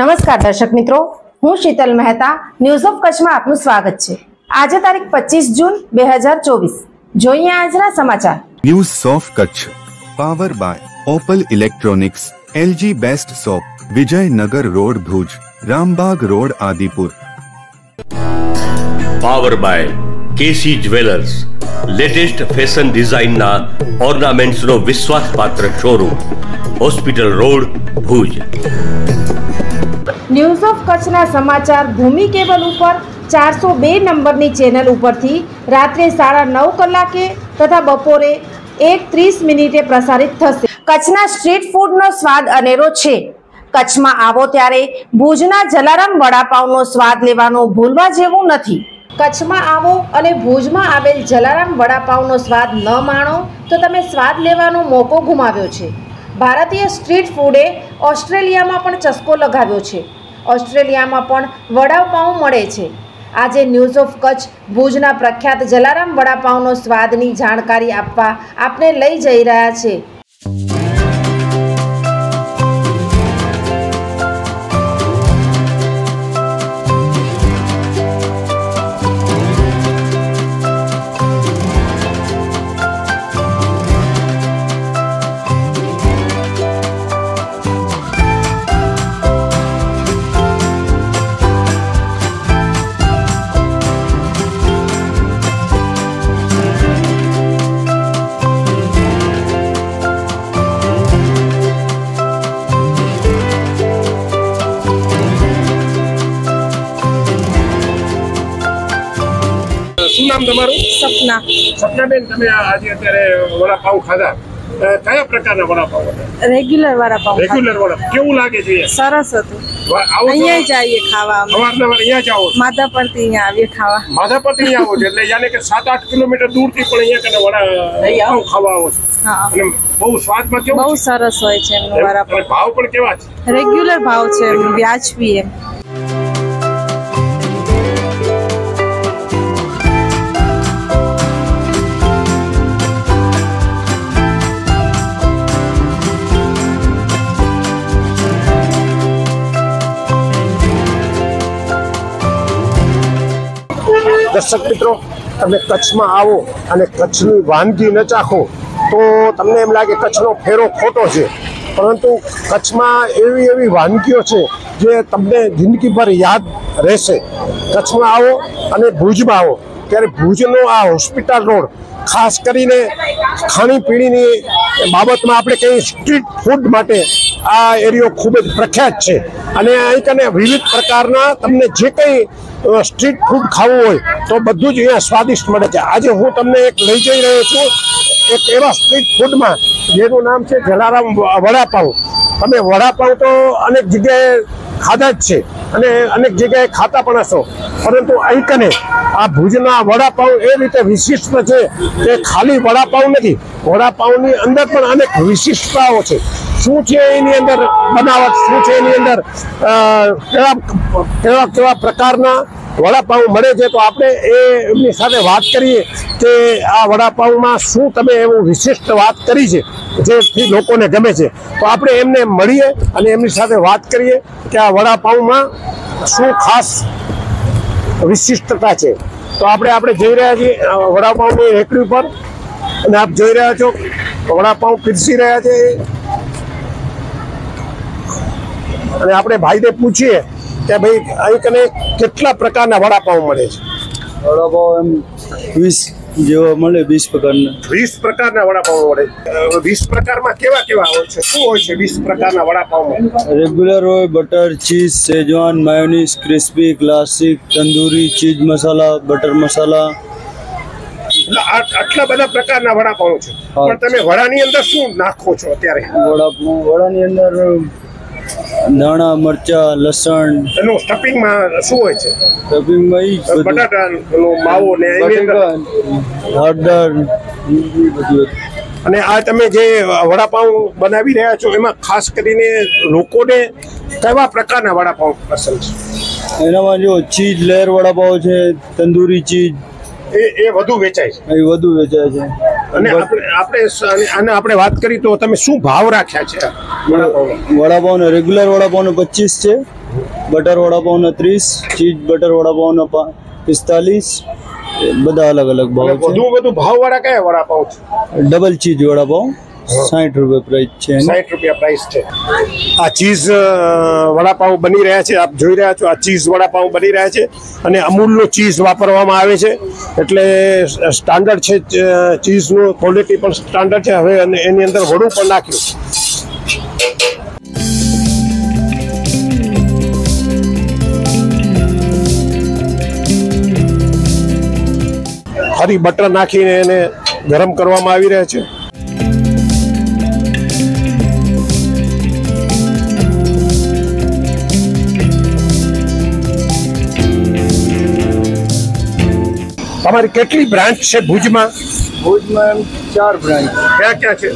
નમસ્કાર દર્શક મિત્રો હું શીતલ મહેતા ન્યૂઝ ઓફ કચ્છમાં આપનું સ્વાગત છે. આજે તારીખ પચીસ જૂન બે હજાર ચોવીસ. જોઈએ આજના સમાચાર. News of Kutch. Power by opal electronics LG best shop Vijaynagar road Bhuj Rambagh road Adipur power by KC jewellers latest fashion ડિઝાઇનના ઓર્નામેન્ટ્સનો વિશ્વાસપાત્ર showroom hospital road Bhuj news of કચ્છના સમાચાર ભૂમિ કેબલ ઉપર ચારસો બે નંબરની ચેનલ ઉપરથી રાત્રે સાડા નવ કલાકે તથા બપોરે એક ત્રીસ મિનિટે પ્રસારિત થશે. કચ્છના સ્ટ્રીટ ફૂડનો સ્વાદ અનેરો છે. કચ્છમાં આવો ત્યારે ભુજના જલારામ વડાપાવનો સ્વાદ લેવાનો ભૂલવા જેવું નથી. કચ્છમાં આવો અને ભુજમાં આવેલ જલારામ વડાપાવનો સ્વાદ ન માણો તો તમે સ્વાદ લેવાનો મોકો ગુમાવ્યો છે. ભારતીય સ્ટ્રીટ ફૂડે ઓસ્ટ્રેલિયામાં પણ ચસ્કો લગાવ્યો છે. ઓસ્ટ્રેલિયામાં પણ વડાપાઉં મળે છે. આજે ન્યૂઝ ઓફ કચ્છ ભુજના પ્રખ્યાત જલારામ વડાપાઉંનો સ્વાદની જાણકારી આપવા આપને લઈ જઈ રહ્યા છે. નામ તમારું? સપના. સપનાબેન તમે આજે અત્યારે વડાપાઉં ખાધા. કયા પ્રકારના વડાપાવ રેગ્યુલર વડાપાવ રેગ્યુલર વડા કેવું લાગે છે સરસ હતું. આવો અહીંયા જઈએ ખાવા અવારનવાર અહીંયા જાઓ માધા પરથી અહીંયા આવીએ ખાવા. માધા પરથી અહીંયા આવો છો? એટલે યાને કે સાત આઠ કિલોમીટર દૂરથી પણ અહીંયા કને વડા ખાવા આવો છો. અને બહુ સ્વાદમાં કેવું બહુ સરસ હોય છે એમનું? ભાવ પણ કેવા છે? રેગ્યુલર ભાવ છે વ્યાજબી એમ. દર્શક મિત્રો, તમે કચ્છમાં આવો અને કચ્છની વાનગી ન ચાખો, તો તમને એમ લાગે કચ્છનો ફેરો ખોટો છે. પરંતુ કચ્છમાં એવી એવી વાનગીઓ છે જે તમને જિંદગીભર યાદ રહેશે. કચ્છમાં આવો અને ભુજમાં આવો. ત્યારે ભુજનો આ હોસ્પિટલ રોડ, ખાસ કરીને ખાણીપીણીની બાબતમાં આપણે કહીએ સ્ટ્રીટ ફૂડ માટે આ એરિયો ખૂબ જ પ્રખ્યાત છે. અને અહીં કને વિવિધ પ્રકારના તમને જે કંઈ સ્ટ્રીટ ફૂડ ખાવું હોય તો બધું જ અહીંયા સ્વાદિષ્ટ મળે છે. આજે હું તમને એક લઈ જઈ રહ્યો છું, એક એવા સ્ટ્રીટ ફૂડમાં જેનું નામ છે જલારામ વડાપાઉં. તમે વડાપાઉં તો અનેક જગ્યાએ ખાધા જ છે. અને અનેક જગ્યાએ ખાતા પણ હશો. પરંતુ અહીં કને આ ભુજના વડાપાઉં એ રીતે વિશિષ્ટ છે કે ખાલી વડાપાઉં નથી, વડાપાઉંની અંદર પણ અનેક વિશિષ્ટતાઓ છે. શું છે એની અંદર બનાવટ? શું છે એની અંદર કેવા કેવા કેવા પ્રકારના વડાપાઉં મળે છે, તો આપણે એમની સાથે વાત કરીએ કે આ વડાપાઉંમાં શું તમે એવું વિશિષ્ટ વાત કરી છે, જેથી લોકોને ગમે છે. તો આપણે એમને મળીએ અને એમની સાથે વાત કરીએ કે આ વડાપાઉંમાં શું ખાસ વિશિષ્ટતા છે. તો આપણે આપણે જઈ રહ્યા છીએ વડાપાઉંની રેકડી ઉપર. અને આપ જોઈ રહ્યા છો, વડાપાઉં પીરસી રહ્યા છે અને આપણે ભાઈને પૂછીએ કે ભાઈ અહીં કને કેટલા પ્રકારના વડાપાઉં મળે છે? વડાપાઉં એમ વીસ જેવા મળે વીસ પ્રકારના. વીસ પ્રકારના વડાપાઉં મળે. વીસ પ્રકારમાં કેવા કેવા હોય છે? શું હોય છે વીસ પ્રકારના વડાપાઉં રેગ્યુલર હોય butter cheese schezwan mayonnaise crispy classic tandoori cheese masala butter masala. આટલા બધા પ્રકારના વડાપાઉં છે. પણ તમે વડાની અંદર શું નાખો છો અત્યારે? વડાપાઉં વડાની અંદર ધાણા મરચા લસણ. એનું સ્ટફિંગમાં શું હોય છે? સ્ટફિંગમાં ઈ જ બધું. બટાટાનો માવો ને એની અંદર? બટેકા હળદર ઈ બધું અને આ તમે જે વડાપાઉં બનાવી રહ્યા છો એમાં ખાસ કરીને લોકોને કેવા પ્રકારના વડાપાઉં પસંદ છે? એનામાં જો ચીઝ લેયર વડાપાવ છે તંદૂરી ચીઝ. એ એ વધુ વેચાય છે? એ વધુ વેચાય છે. અને આપણે આને આપણે વાત કરી તો તમે શું ભાવ રાખ્યા છે? આ વડાપાઉંના? રેગ્યુલર વડાપાવનો પચીસ છે બટર વડાપાઉંના ત્રીસ ચીઝ બટર વડાપાઉંના પા પિસ્તાલીસ બધા અલગ અલગ ભાવ છે. વધુ વધુ ભાવવાળા કયા વડાપાઉં છે? ડબલ ચીઝ વડાપાઉં સાઠ રૂપિયા પ્રાઇસ છે. સાઠ રૂપિયા પ્રાઇસ છે. આ ચીઝ વડાપાઉં બની રહ્યા છે. આપ જોઈ રહ્યા છો, આ ચીઝ વડાપાઉં બની રહ્યા છે અને અમૂલનો ચીઝ વાપરવામાં આવે છે. એટલે સ્ટાન્ડર્ડ છે ચીઝનું ક્વોલિટી પણ સ્ટાન્ડર્ડ છે. હવે અને એની અંદર વડું પણ નાખ્યું. હરી બટર નાખીને એને ગરમ કરવામાં આવી રહ્યા છે. તમારી કેટલી બ્રાન્ચ છે ભુજમાં? ભુજમાં ચાર બ્રાન્ચ. ક્યાં ક્યાં છે?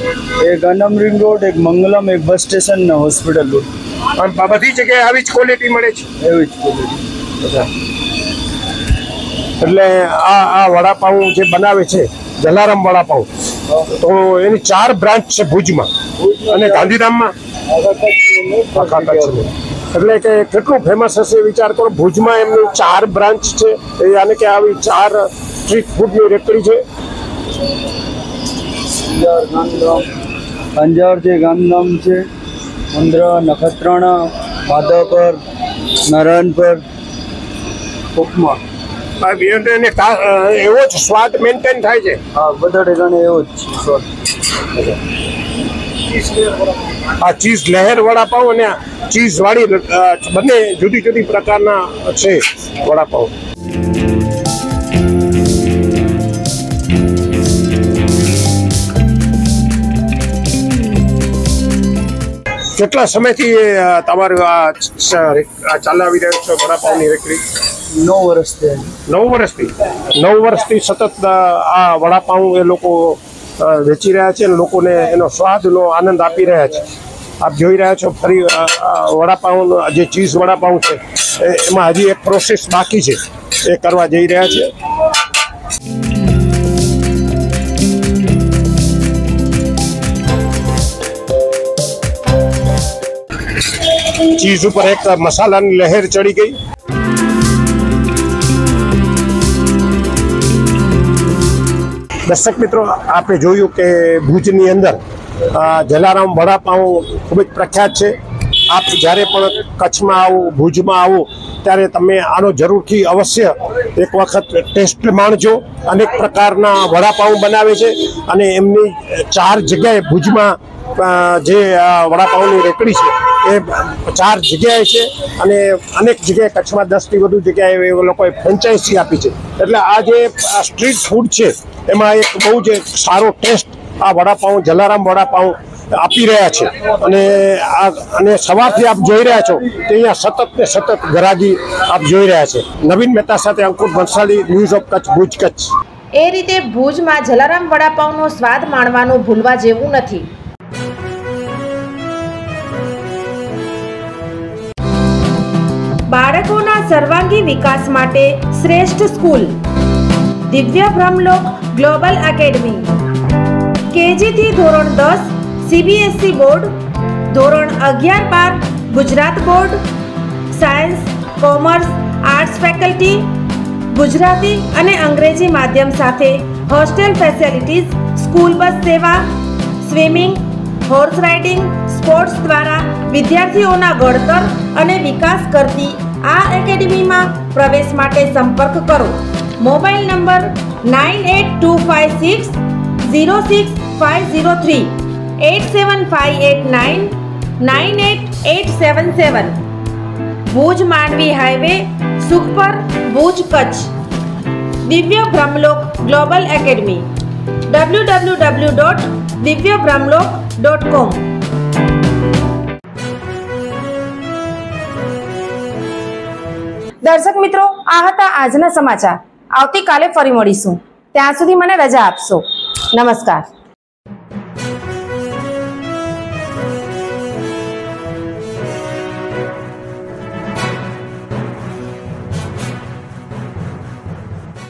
એક અનમ રિંગ રોડ એક મંગલમ એક બસ સ્ટેશન ને હોસ્પિટલ રોડ. પણ બધી જગ્યાએ આવી જ ક્વોલિટી મળે છે? એવી જ ક્વોલિટી એટલે આ આ વડાપાઉં જે બનાવે છે જલારામ વડાપાઉં તો એની ચાર બ્રાન્ચ છે ભુજમાં. અને ગાંધીધામમાં? એટલે કે કેટલું ફેમસ હશે વિચાર કરો. ભુજમાં એમની ચાર બ્રાન્ચ છે એ યાની કે આવી ચાર સ્ટ્રીટ ફૂડની રેકડી છે. અંજાર છે ગાંધીધામ છે મુન્દ્રા નખત્રાણા માધવપર નારાયણપર. ઉપમા. આ બે- એને એવો જ સ્વાદ મેન્ટેન થાય છે. હા બધા ઠેકાણે એવો જ સ્વાદ. આ ચીઝ લહેર વડાપાઉં અને ચીઝ વાળી બંને જુદી જુદી પ્રકારના છે વડાપાઉં કેટલા સમયથી તમારું આ ચાલાવી રહ્યો છો વડાપાઉંની રેકરી? નવ વર્ષથી નવ વર્ષથી? નવ વર્ષથી સતત આ વડાપાઉં એ લોકો વેચી રહ્યા છે અને લોકોને એનો સ્વાદનો આનંદ આપી રહ્યા છે. આપ જોઈ રહ્યા છો ફરી વડાપાઉં જે ચીઝ વડાપાઉં છે એમાં હજી એક પ્રોસેસ બાકી છે. એ કરવા જઈ રહ્યા છે. ચીઝ ઉપર એક મસાલાની લહેર ચડી ગઈ. દર્શક મિત્રો આપણે જોયું કે ભુજની અંદર જલારામ વડાપાઉં ખૂબ જ પ્રખ્યાત છે. આપ જ્યારે પણ કચ્છમાં આવો, ભુજમાં આવો, ત્યારે તમે આનો જરૂરથી અવશ્ય એક વખત ટેસ્ટ માણજો. અનેક પ્રકારના વડાપાઉં બનાવે છે અને એમની ચાર જગ્યાએ ભુજમાં જે વડાપાઉંની રેકડી છે એ ચાર જગ્યાએ છે અને અનેક જગ્યાએ કચ્છમાં દસથી વધુ જગ્યાએ એ લોકોએ ફ્રેન્ચાઇઝી આપી છે. એટલે આ જે સ્ટ્રીટ ફૂડ છે, એમાં એક બહુ જ સારો ટેસ્ટ આ વડાપાઉં, જલારામ વડાપાઉં આપી રહ્યા છે. અને આ અને સવારથી આપ જોઈ રહ્યા છો કે અહીંયા સતત ને સતત ગરાગી આપ જોઈ રહ્યા છે. નવીન મહેતા સાથે અંકુર ભંસાલી ન્યૂઝ ઓફ કચ્છ ભુજ કચ્છ એ રીતે ભુજમાં જલારામ વડાપાઉંનો સ્વાદ માણવાનું ભૂલવા જેવું નથી. સર્વાંગી વિકાસ માટે શ્રેષ્ઠ સ્કૂલ. દિવ્ય બ્રહ્મલોક ગ્લોબલ એકેડમી. કેજીથી ધોરણ દસ, સીબીએસઈ બોર્ડ. ધોરણ અગિયાર બાર, Gujarat board. Science, commerce, arts faculty. Gujarati અને અંગ્રેજી માધ્યમ સાથે હોસ્ટેલ ફેસિલિટીઝ, સ્કૂલ બસ સેવા, સ્વિમિંગ, હોર્સ રાઇડિંગ, સ્પોર્ટ્સ દ્વારા વિદ્યાર્થીઓના ઘડતર અને વિકાસ કરતી આ એકેડમીમાં પ્રવેશ માટે સંપર્ક કરો mobile number nine eight two five six zero six five zero three eight seven five eight nine nine eight eight seven seven Bhuj Mandvi highway Sukhpar Bhuj Kutch Divya Brahmlok Global Academy W W W dot Divya Brahmlok dot કોમ દર્શક મિત્રો, આ હતા આજના સમાચાર. આવતીકાલે ફરી મળીશું. ત્યાં સુધી મને રજા આપશો. નમસ્કાર.